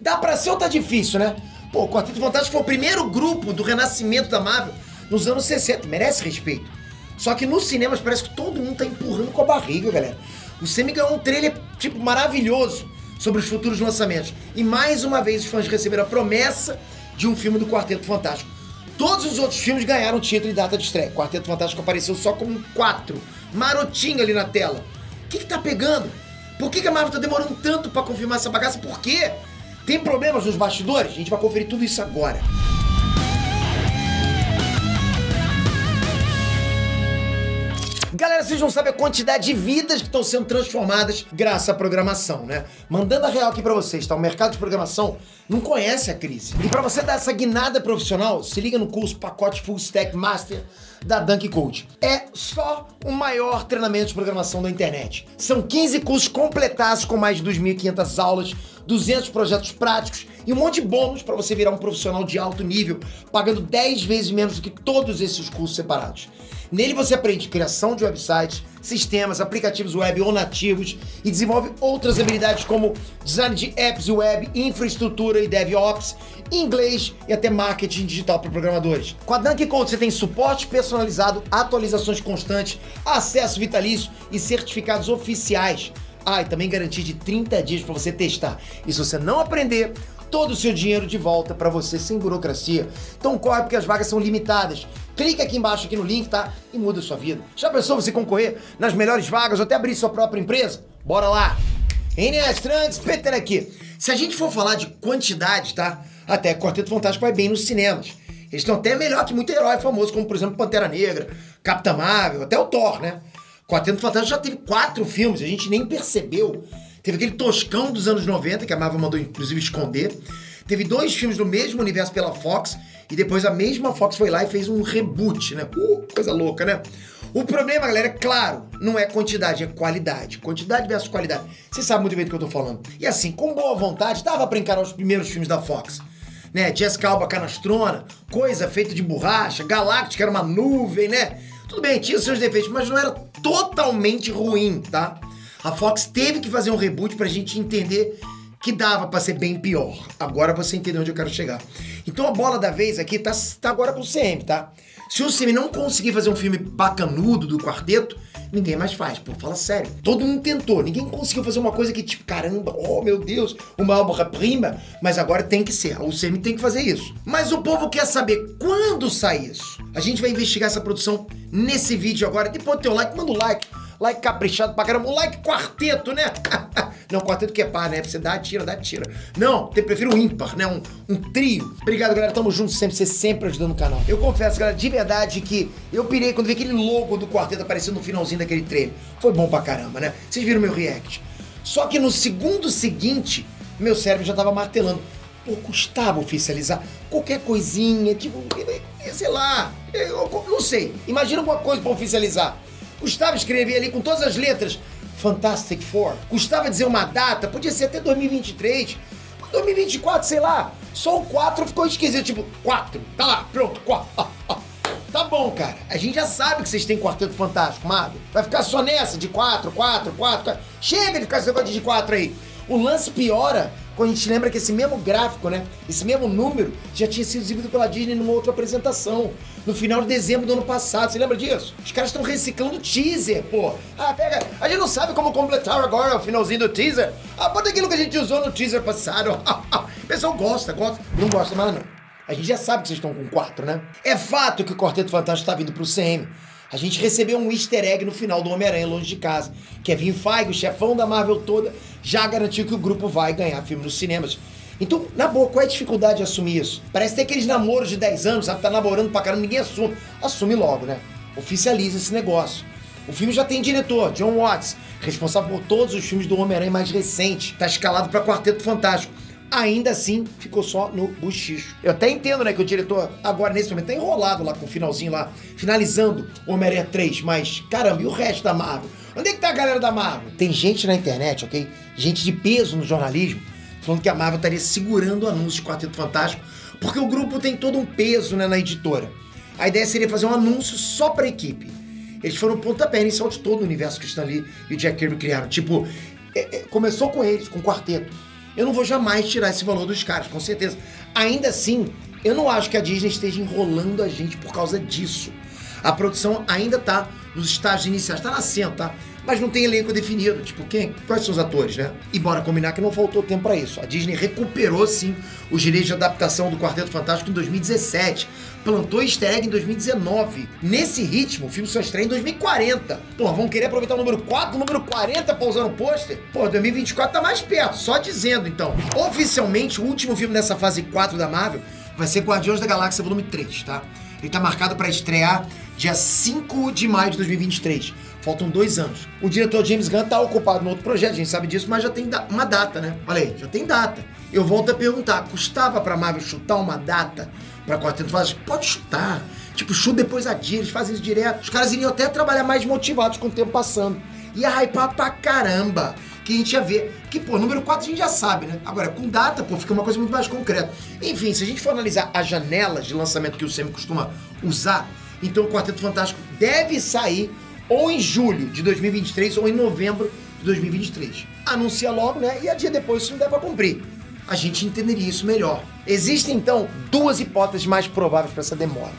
Dá pra ser ou tá difícil, né? Pô, o Quarteto Fantástico foi o primeiro grupo do renascimento da Marvel nos anos 60. Merece respeito. Só que nos cinemas parece que todo mundo tá empurrando com a barriga, galera. O Semi ganhou um trailer, tipo, maravilhoso sobre os futuros lançamentos. E mais uma vez os fãs receberam a promessa de um filme do Quarteto Fantástico. Todos os outros filmes ganharam título e data de estreia. Quarteto Fantástico apareceu só como quatro. Marotinho ali na tela. O que, que tá pegando? Por que, que a Marvel tá demorando tanto para confirmar essa bagaça? Por quê? Tem problemas nos bastidores? A gente vai conferir tudo isso agora. Galera, vocês não sabem a quantidade de vidas que estão sendo transformadas graças à programação, né? Mandando a real aqui pra vocês, tá? O mercado de programação não conhece a crise. E para você dar essa guinada profissional, se liga no curso Pacote Full Stack Master da Dunk Code. É só o maior treinamento de programação da internet. São 15 cursos completados com mais de 2.500 aulas, 200 projetos práticos e um monte de bônus para você virar um profissional de alto nível, pagando 10 vezes menos do que todos esses cursos separados. Nele você aprende criação de websites, sistemas, aplicativos web ou nativos e desenvolve outras habilidades como design de apps web, infraestrutura e DevOps, inglês e até marketing digital para programadores. Com a Dunk Code você tem suporte personalizado, atualizações constantes, acesso vitalício e certificados oficiais. Ah, e também garantia de 30 dias para você testar. E se você não aprender, todo o seu dinheiro de volta para você sem burocracia. Então corre porque as vagas são limitadas. Clica aqui embaixo aqui no link, tá? E muda a sua vida. Já pensou você concorrer nas melhores vagas ou até abrir sua própria empresa? Bora lá! NS Trunks, Peter aqui. Se a gente for falar de quantidade, tá? Até Quarteto Fantástico vai bem nos cinemas. Eles estão até melhor que muito herói famoso, como por exemplo Pantera Negra, Capitã Marvel, até o Thor, né? Quarteto Fantástico já teve quatro filmes, a gente nem percebeu Teve aquele Toscão dos anos 90, que a Marvel mandou inclusive esconder. Teve dois filmes do mesmo universo pela Fox, e depois a mesma Fox foi lá e fez um reboot, né? Uh, coisa louca, né? O problema, galera, é claro, não é quantidade, é qualidade. Quantidade versus qualidade. Você sabe muito bem do que eu tô falando. E assim, com boa vontade, dava pra encarar os primeiros filmes da Fox. Né? Jessica Alba Canastrona, coisa feita de borracha, Galactic era uma nuvem, né? Tudo bem, tinha seus defeitos, mas não era totalmente ruim, tá? A Fox teve que fazer um reboot pra gente entender que dava para ser bem pior. Agora você entendeu onde eu quero chegar. Então a bola da vez aqui tá, tá agora com o CM, tá? Se o CM não conseguir fazer um filme bacanudo do quarteto, ninguém mais faz. Pô, fala sério. Todo mundo tentou, ninguém conseguiu fazer uma coisa que tipo, caramba, oh meu Deus, uma obra-prima, mas agora tem que ser. O CM tem que fazer isso. Mas o povo quer saber quando sai isso. A gente vai investigar essa produção nesse vídeo agora. Depois do teu like, manda o um like like caprichado pra caramba, like quarteto, né? Não, quarteto que é par, né? Você dá, tira, dá, tira. Não, eu prefiro um ímpar, né? Um, um trio. Obrigado, galera. Tamo junto sempre, você sempre ajudando o canal. Eu confesso, galera, de verdade que eu pirei quando vi aquele logo do quarteto aparecendo no finalzinho daquele trailer. Foi bom pra caramba, né? Vocês viram meu react. Só que no segundo seguinte, meu cérebro já tava martelando. Pô, custava oficializar qualquer coisinha, tipo, sei lá, eu não sei. Imagina alguma coisa pra oficializar. Custava escrever ali com todas as letras Fantastic Four. Custava dizer uma data, podia ser até 2023. 2024, sei lá. Só o 4 ficou esquisito, tipo, 4. Tá lá, pronto, 4. Ah, ah. Tá bom, cara. A gente já sabe que vocês têm Quarteto Fantástico, Marvel. Vai ficar só nessa de 4, 4, 4. Chega de ficar esse negócio de 4 aí. O lance piora quando a gente lembra que esse mesmo gráfico, né? Esse mesmo número já tinha sido exibido pela Disney numa outra apresentação. No final de dezembro do ano passado. Você lembra disso? Os caras estão reciclando teaser, pô. Ah, pega. A gente não sabe como completar agora o finalzinho do teaser. Ah, bota aquilo que a gente usou no teaser passado. o pessoal gosta, gosta. Não gosta mais, não. A gente já sabe que vocês estão com quatro, né? É fato que o Quarteto Fantástico está vindo pro CM. A gente recebeu um easter egg no final do Homem-Aranha Longe de Casa. Kevin Feige, o chefão da Marvel toda, já garantiu que o grupo vai ganhar filme nos cinemas. Então, na boa, qual é a dificuldade de assumir isso? Parece ter aqueles namoros de 10 anos, sabe? Tá namorando pra caramba, ninguém assume. Assume logo, né? Oficializa esse negócio. O filme já tem diretor, John Watts, responsável por todos os filmes do Homem-Aranha mais recente. Tá escalado para Quarteto Fantástico. Ainda assim, ficou só no buchicho. Eu até entendo, né, que o diretor agora, nesse momento, tá enrolado lá com o finalzinho lá, finalizando Homem-Aranha 3, mas, caramba, e o resto da Marvel? Onde é que tá a galera da Marvel? Tem gente na internet, ok? Gente de peso no jornalismo, falando que a Marvel estaria segurando o anúncio de Quarteto Fantástico, porque o grupo tem todo um peso né, na editora. A ideia seria fazer um anúncio só pra equipe. Eles foram pontapé inicial de todo o universo que estão ali e Jack Kirby criaram. Tipo, é, é, começou com eles, com o quarteto. Eu não vou jamais tirar esse valor dos caras, com certeza. Ainda assim, eu não acho que a Disney esteja enrolando a gente por causa disso. A produção ainda tá nos estágios iniciais, tá nascendo, tá? Mas não tem elenco definido. Tipo, quem? Quais são os atores, né? E bora combinar que não faltou tempo para isso. A Disney recuperou, sim, os direitos de adaptação do Quarteto Fantástico em 2017. Plantou easter egg em 2019. Nesse ritmo, o filme só estreia em 2040. Pô, vão querer aproveitar o número 4, o número 40 pra usar no pôster? Pô, 2024 tá mais perto, só dizendo, então. Oficialmente, o último filme dessa fase 4 da Marvel vai ser Guardiões da Galáxia Volume 3, tá? Ele tá marcado para estrear dia 5 de maio de 2023. Faltam dois anos. O diretor James Gunn tá ocupado no outro projeto, a gente sabe disso, mas já tem uma data, né? Olha aí, já tem data. Eu volto a perguntar, custava pra Marvel chutar uma data pra Quarteto Fantástico? Pode chutar. Tipo, chuta depois a dia, eles fazem isso direto. Os caras iriam até trabalhar mais motivados com o tempo passando. Ia hypar pra caramba que a gente ia ver. Que, pô, número 4 a gente já sabe, né? Agora, com data, pô, fica uma coisa muito mais concreta. Enfim, se a gente for analisar as janelas de lançamento que o Semi costuma usar, então o Quarteto Fantástico deve sair ou em julho de 2023 ou em novembro de 2023. Anuncia logo, né? E a dia depois isso não der pra cumprir. A gente entenderia isso melhor. Existem, então, duas hipóteses mais prováveis para essa demora.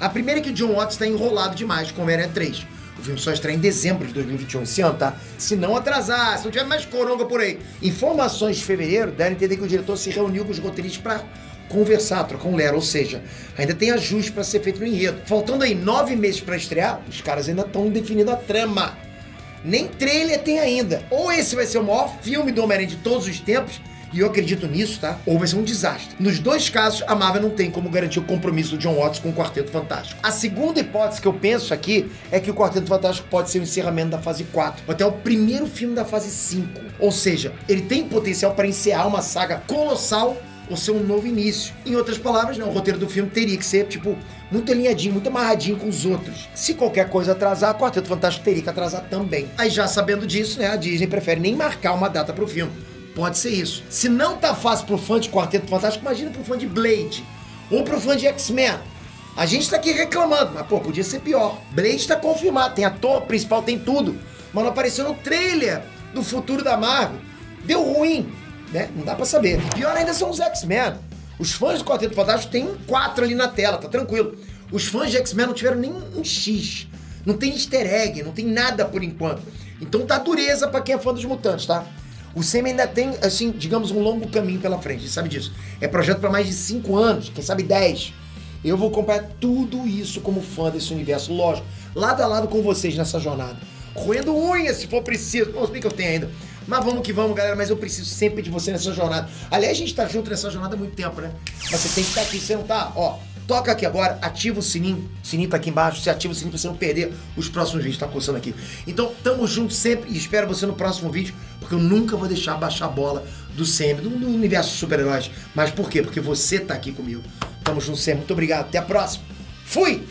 A primeira é que John Watts está enrolado demais com o Homem-Aranha 3. O filme só estreia em dezembro de 2021, esse ano, tá? Se não atrasar, se não tiver mais coronga por aí. Informações de fevereiro devem entender que o diretor se reuniu com os roteiristas para conversar, trocar um lero, ou seja, ainda tem ajuste para ser feito no enredo. Faltando aí nove meses para estrear, os caras ainda estão definindo a trama. Nem trailer tem ainda. Ou esse vai ser o maior filme do Homem-Aranha de todos os tempos, e eu acredito nisso, tá? Ou vai ser um desastre. Nos dois casos, a Marvel não tem como garantir o compromisso do John Watts com o Quarteto Fantástico. A segunda hipótese que eu penso aqui é que o Quarteto Fantástico pode ser o encerramento da fase 4, ou até o primeiro filme da fase 5. Ou seja, ele tem potencial para encerrar uma saga colossal ou ser um novo início. Em outras palavras, o roteiro do filme teria que ser, tipo, muito alinhadinho, muito amarradinho com os outros. Se qualquer coisa atrasar, Quarteto Fantástico teria que atrasar também. Aí já sabendo disso, né, a Disney prefere nem marcar uma data pro filme. Pode ser isso. Se não tá fácil pro fã de Quarteto Fantástico, imagina pro fã de Blade. Ou pro fã de X-Men. A gente tá aqui reclamando, mas pô, podia ser pior. Blade tá confirmado, tem ator principal, tem tudo. Mas não apareceu no trailer do futuro da Marvel. Deu ruim, né? Não dá pra saber. Pior ainda são os X-Men. Os fãs do Quarteto Fantástico tem um 4 ali na tela, tá tranquilo. Os fãs de X-Men não tiveram nem um X. Não tem easter egg, não tem nada por enquanto. Então tá dureza pra quem é fã dos mutantes, tá? O SEMI ainda tem, assim, digamos, um longo caminho pela frente, sabe disso. É projeto para mais de 5 anos, quem sabe 10. Eu vou comprar tudo isso como fã desse universo, lógico, lado a lado com vocês nessa jornada. Roendo unhas se for preciso. Não sei que eu tenho ainda. Mas vamos que vamos, galera. Mas eu preciso sempre de você nessa jornada. Aliás, a gente tá junto nessa jornada há muito tempo, né? Mas você tem que estar tá aqui, você não tá? Ó, toca aqui agora, ativa o sininho. O sininho tá aqui embaixo. Você ativa o sininho pra você não perder os próximos vídeos. Tá coçando aqui. Então, tamo junto sempre e espero você no próximo vídeo, porque eu nunca vou deixar baixar a bola do sempre, do, do universo super-heróis. Mas por quê? Porque você tá aqui comigo. Tamo junto sempre. Muito obrigado. Até a próxima. Fui!